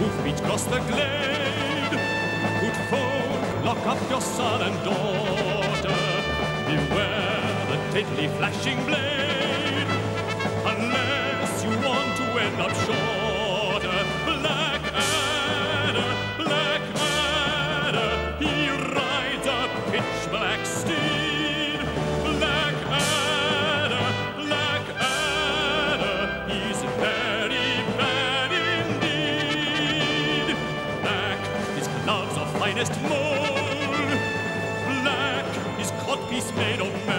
Move cross the Glade. Good folk, lock up your son and daughter. Beware the deadly flashing blade. Unless you want to end up shorter. Black Adder, Black Adder, he rides a pitch black steed. finest mold. Black is codpiece made of